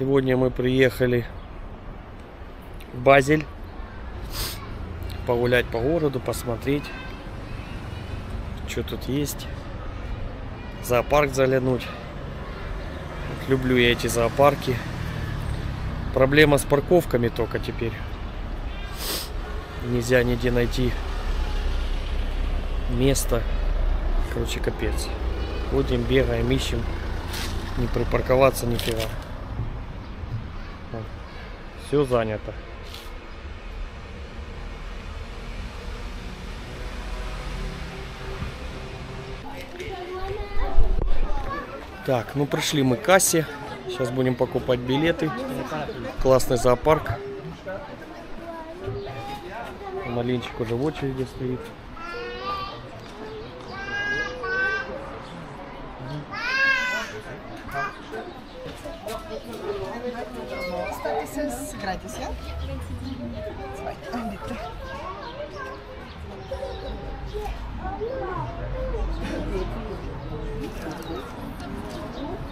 Сегодня мы приехали в Базель погулять по городу, посмотреть, что тут есть. Зоопарк заглянуть. Люблю я эти зоопарки. Проблема с парковками только теперь. Нельзя нигде найти место. Короче, капец. Ходим, бегаем, ищем. Не припарковаться нифига. Все занято. Так, ну пришли мы к кассе. Сейчас будем покупать билеты. Классный зоопарк. Малинчик уже в очереди стоит.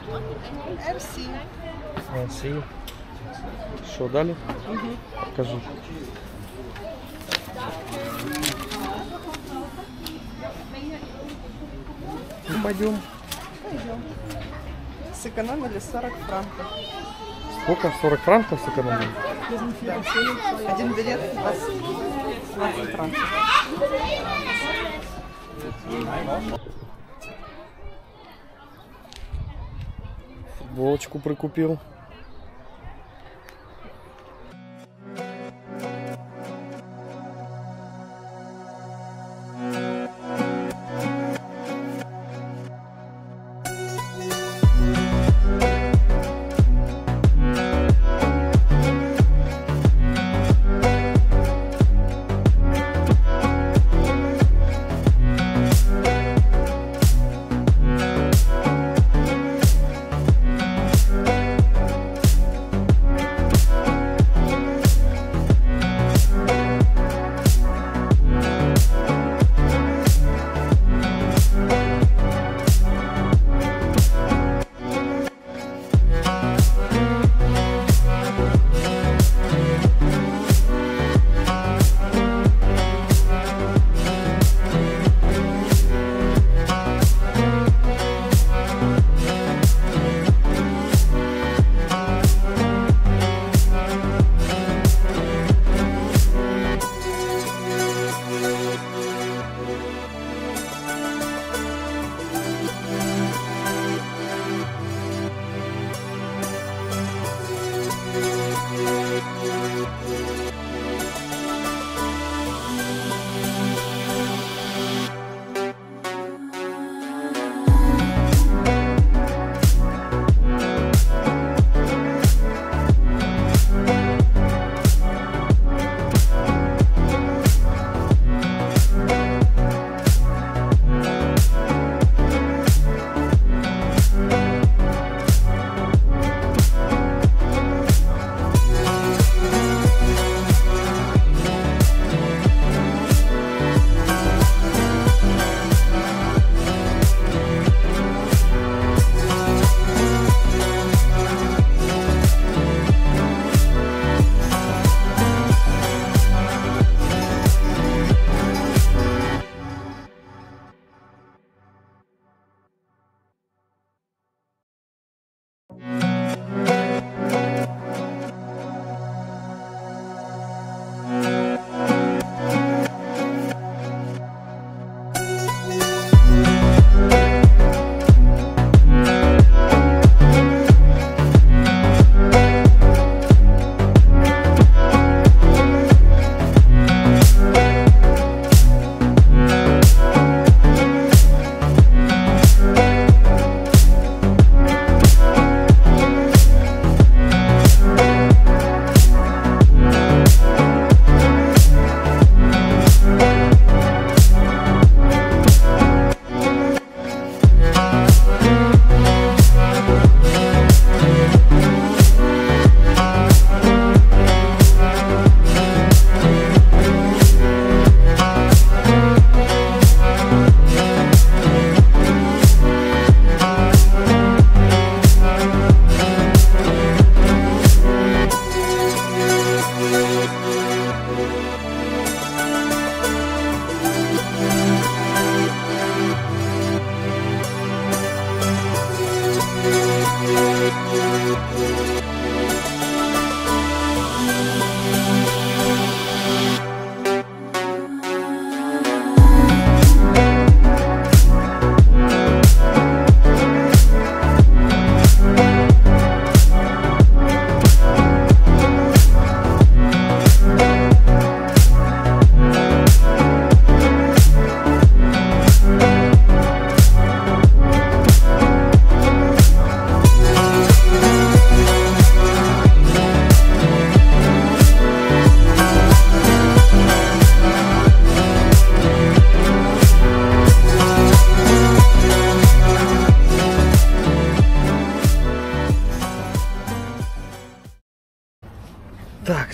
Merci. Merci. Что дали? Покажи. Ну, пойдем. Сэкономили 40 франков. Сколько? 40 франков сэкономили? Да. Один билет 20, 20 франков. Футболочку прикупил.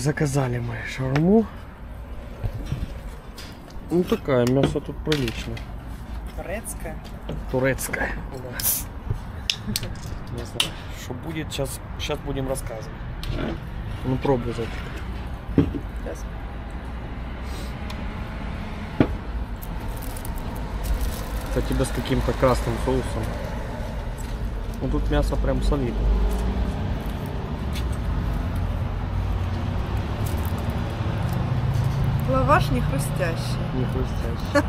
Заказали мы шаурму. Ну такая, мясо тут приличное. Турецкая. Турецкая. Не знаю, что будет, сейчас, сейчас будем рассказывать. Ну пробуй зайчик. Сейчас. Кстати, да с каким-то красным соусом. Ну тут мясо прям солидно. Лаваш не хрустящий. Не хрустящий.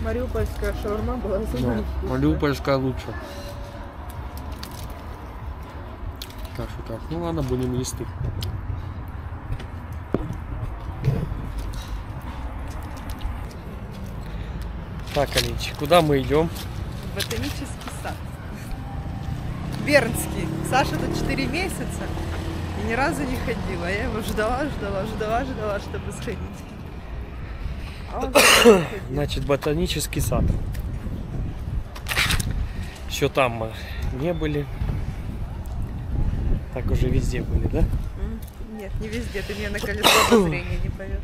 Мариупольская шаурма была Да. самая Мариупольская лучше. Так что так. Ну ладно, будем їсти. Так, Алинчик, куда мы идем? Ботанический сад. Бернский. Саша тут 4 месяца и ни разу не ходила. Я его ждала, ждала, ждала, ждала, чтобы сходить. А он. Значит, ботанический сад. Еще там мы не были. Так уже везде были, да? Нет, не везде. Ты меня на колесо обозрения не повез.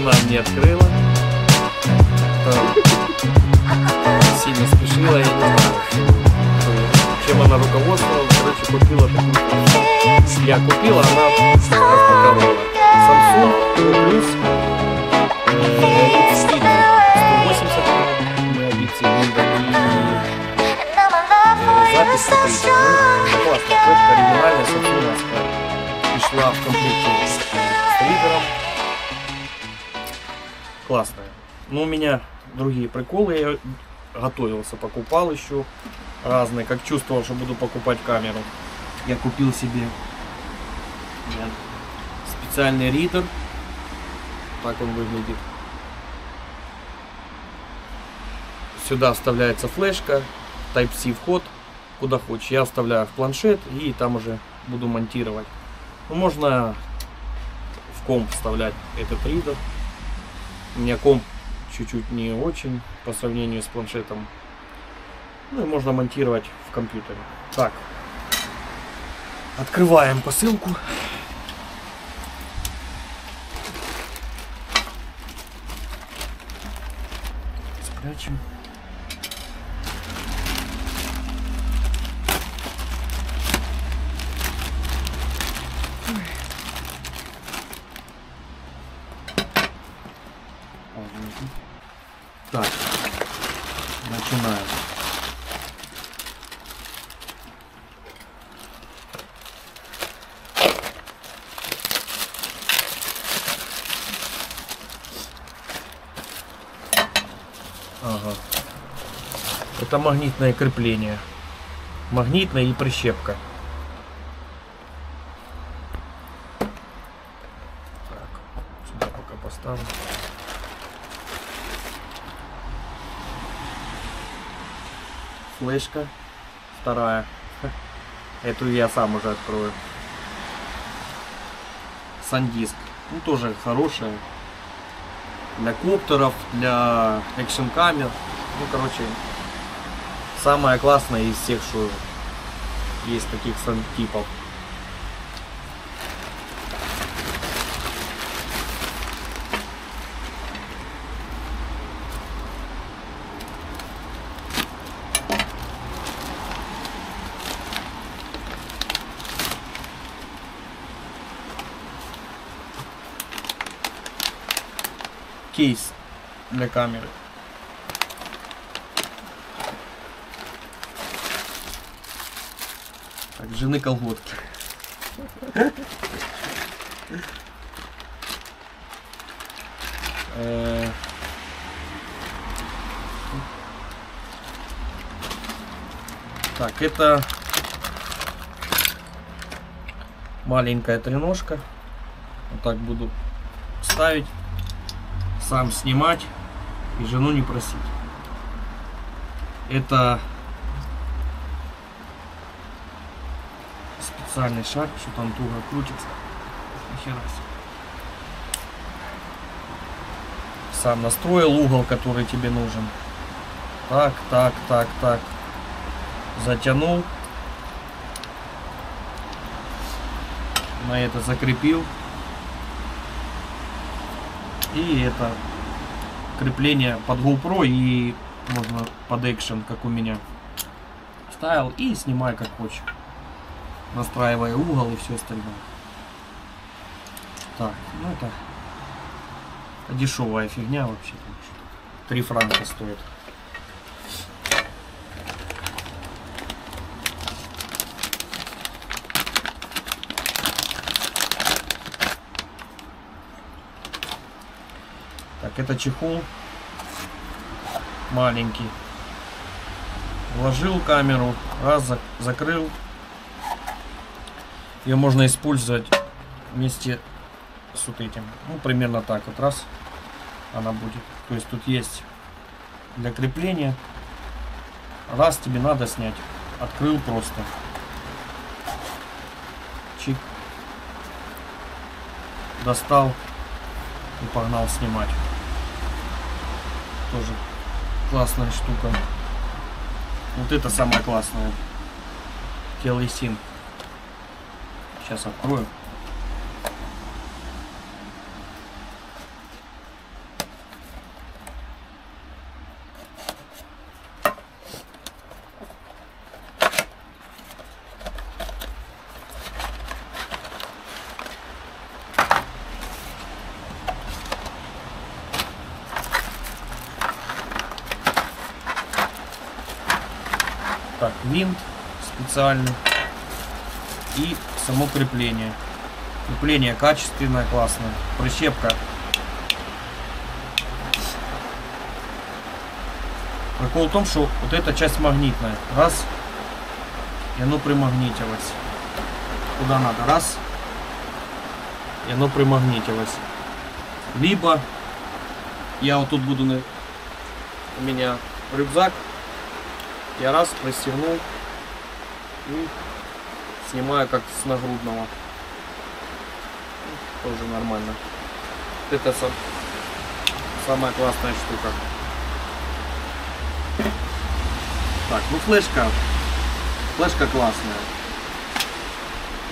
Не открыла. Это Сильно спешила, я не знаю, чем она руководствовалась. Короче, купила такую. Я купила, она распаковала. Samsung Plus X180 мегабит секунда и запись 30. Классная флешка, оригинальная, самсуновская. И шла в комплекте Классная. Ну, у меня другие приколы. Я готовился, покупал еще разные. Как чувствовал, что буду покупать камеру. Я купил себе специальный ридер. Так он выглядит. Сюда вставляется флешка, Type-C вход, куда хочешь. Я вставляю в планшет и там уже буду монтировать. Ну, можно в комп вставлять этот ридер. У меня комп чуть-чуть не очень по сравнению с планшетом. Ну и можно монтировать в компьютере. Так. Открываем посылку. Спрячем. Это магнитное крепление. Магнитное и прищепка. Так, сюда пока поставлю. Флешка вторая. Эту я сам уже открою. Сандиск. Ну тоже хорошая. Для коптеров, для экшн камер. Ну короче, самая классная из всех, что есть таких сантипов. кейс для камеры. Жены колготки. Э, Так, это маленькая треножка. Вот так буду ставить сам снимать и жену не просить. Это специальный шаг, что там туго крутится. Нихера себе. Сам настроил угол, который тебе нужен. Так, так, так, так. Затянул. На это закрепил. И это крепление под GoPro и можно под экшен, как у меня. Ставил и снимай как хочешь. Настраивая угол и все остальное. Так, ну это дешевая фигня вообще. Три франка стоит. Так, это чехол маленький. Вложил камеру, раз зак закрыл. Ее можно использовать вместе с вот этим. Ну, примерно так вот раз она будет. То есть тут есть для крепления. Раз тебе надо снять. Открыл просто. Чик. Достал и погнал снимать тоже классная штука. Вот это самое классное. Телесин. Сейчас открою. Так, винт специальный и само крепление. Крепление качественное, классное. Прищепка. Прикол в том, что вот эта часть магнитная. Раз. И оно примагнитилось. Куда надо. Раз. И оно примагнитилось. Либо я вот тут буду на... У меня рюкзак. Я раз пристегнул и снимаю как с нагрудного. Тоже нормально. Это сам, самая классная штука. Так, ну флешка. Флешка классная.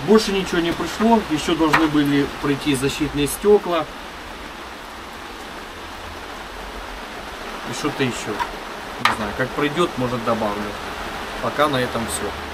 Больше ничего не пришло. Еще должны были прийти защитные стекла. И что-то еще. Не знаю, как пройдет, может добавлю. Пока на этом все.